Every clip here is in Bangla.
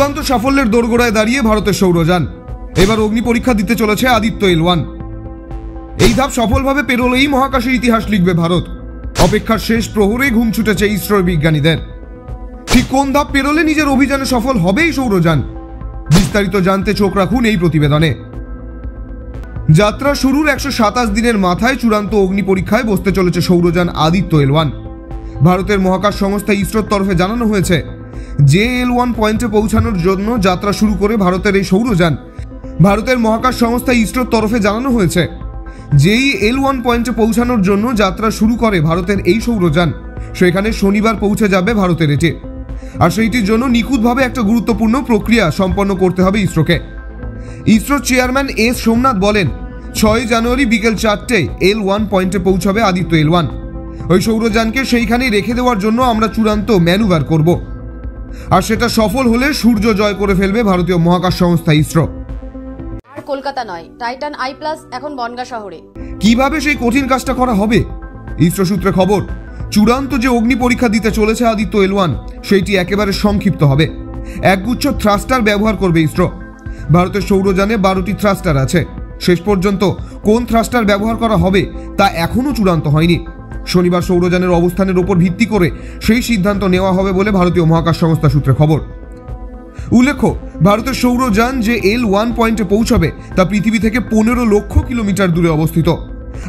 চূড়ান্ত সাফল্যের দোরগোড়ায় দাঁড়িয়ে ভারতের সৌরযান এবার অগ্নি পরীক্ষা দিতে চলেছে আদিত্য এল ওয়ান। এই ধাপ সফলভাবে পেরোলেই মহাকাশের ইতিহাস লিখবে ভারত। অপেক্ষার শেষ প্রহরে ঘুম ছুটেছে ইসরোর বিজ্ঞানীদের। ঠিক কোন ধাপ পেরোলে নিজের অভিযানে সফল হবেই সৌরযান বিস্তারিত জানতে চোখ রাখুন এই প্রতিবেদনে। যাত্রা শুরুর একশো সাতাশ দিনের মাথায় চূড়ান্ত অগ্নি পরীক্ষায় বসতে চলেছে সৌরযান আদিত্য এল ওয়ান। ভারতের মহাকাশ সংস্থা ইসরোর তরফে জানানো হয়েছে জে এল ওয়ান পয়েন্টে পৌঁছানোর জন্য যাত্রা শুরু করে ভারতের এই সৌরযান। ভারতের মহাকাশ সংস্থা ইসরোর তরফে জানানো হয়েছে যেই এল ওয়ান পয়েন্টে পৌঁছানোর জন্য যাত্রা শুরু করে ভারতের এই সৌরযান। সেখানে শনিবার পৌঁছে যাবে ভারতের এটে। আর সেইটির জন্য নিখুঁতভাবে একটা গুরুত্বপূর্ণ প্রক্রিয়া সম্পন্ন করতে হবে ইসরোকে। ইসরোর চেয়ারম্যান এস সোমনাথ বলেন, ছয় জানুয়ারি বিকেল চারটে এল ওয়ান পয়েন্টে পৌঁছাবে আদিত্য এল ওয়ান। ওই সৌরযানকে সেইখানেই রেখে দেওয়ার জন্য আমরা চূড়ান্ত ম্যানুভার করব। আর সেটা সফল হলে সূর্য জয় করে ফেলবে ভারতীয় মহাকাশ সংস্থা ইসরো। আর কলকাতা নয় টাইটান আই প্লাস এখন বনগা শহরে। কীভাবে সেই কঠিন কাজটা করা হবে? ইসরো সূত্রে খবর চূড়ান্ত যে অগ্নি পরীক্ষা দিতে চলেছে আদিত্য এল ওয়ান সেইটি একেবারে সংক্ষিপ্ত হবে। একগুচ্ছ থ্রাস্টার ব্যবহার করবে ইসরো। ভারতের সৌরযানে বারোটি থ্রাস্টার আছে। শেষ পর্যন্ত কোন থ্রাস্টার ব্যবহার করা হবে তা এখনও চূড়ান্ত হয়নি। শনিবার সৌরযানের অবস্থানের ওপর ভিত্তি করে সেই সিদ্ধান্ত নেওয়া হবে বলে ভারতীয় মহাকাশ সংস্থা সূত্রে খবর। উল্লেখ্য, ভারতের সৌরযান যে এল ওয়ান পয়েন্টে পৌঁছাবে তা পৃথিবী থেকে পনেরো লক্ষ কিলোমিটার দূরে অবস্থিত।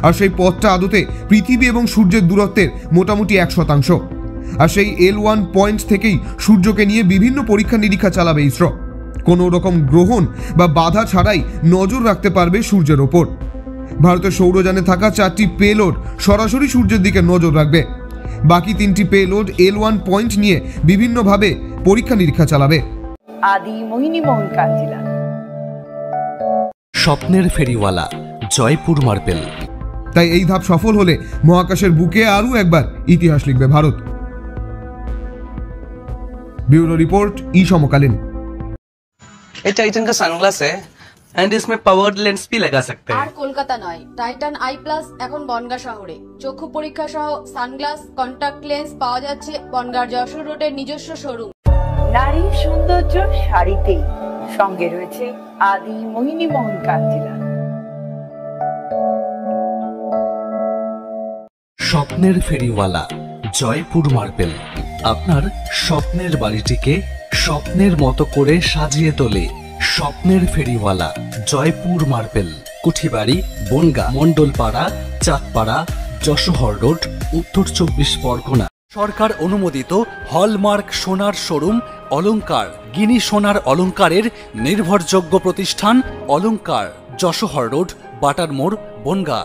আর সেই পথটা আদতে পৃথিবী এবং সূর্যের দূরত্বের মোটামুটি এক শতাংশ। আর সেই এল ওয়ান পয়েন্ট থেকেই সূর্যকে নিয়ে বিভিন্ন পরীক্ষা নিরীক্ষা চালাবে ইসরো। কোনো রকম গ্রহণ বা বাধা ছাড়াই নজর রাখতে পারবে সূর্যের ওপর। ভারতের সৌরযানে থাকা চারটি পেলোড সরাসরি সূর্যের দিকে নজর রাখবে বাকি তিনটি পেলোড এল ওয়ান পয়েন্ট নিয়ে বিভিন্নভাবে পরীক্ষা নিরীক্ষা চালাবে আদি মোহিনী মোহন কাঞ্জিলা স্বপ্নের ফেরিওয়ালা জয়পুর মার্বেল তাই এই ধাপ সফল হলে মহাকাশের বুকে আরও একবার ইতিহাস লিখবে ভারত ব্যুরো রিপোর্ট ই সমকালীন ये टाइटन का सनग्लास है एंड इसमें पावर्ड लेंस भी लगा सकते আর हैं কলকাতা নয় টাইটান আই প্লাস এখন বনগা শহরে চক্ষু পরীক্ষা সহ সানগ্লাস কন্টাক্ট লেন্স পাওয়া যাচ্ছে বনগার যশোর রোডের নিজস্ব শোরুম নারীর সৌন্দর্য শাড়িতেই সঙ্গে রয়েছে আদি মোহিনী মোহন কাঞ্জিলা স্বপ্নের ফেরিওয়ালা জয়পুর মার্বেল আপনার স্বপ্নের বাড়িটিকে স্বপ্নের মতো করে সাজিয়ে তোলে স্বপ্নের ফেরিওয়ালা, জয়পুর মার্বেল, কুঠিবাড়ি, বনগা মন্ডলপাড়া চাঁদপাড়া, যশোহর রোড, উত্তর চব্বিশ পরগনা। সরকার অনুমোদিত হলমার্ক সোনার শোরুম অলঙ্কার গিনি সোনার অলঙ্কারের নির্ভরযোগ্য প্রতিষ্ঠান অলঙ্কার যশোহর রোড বাটার মোড় বনগা।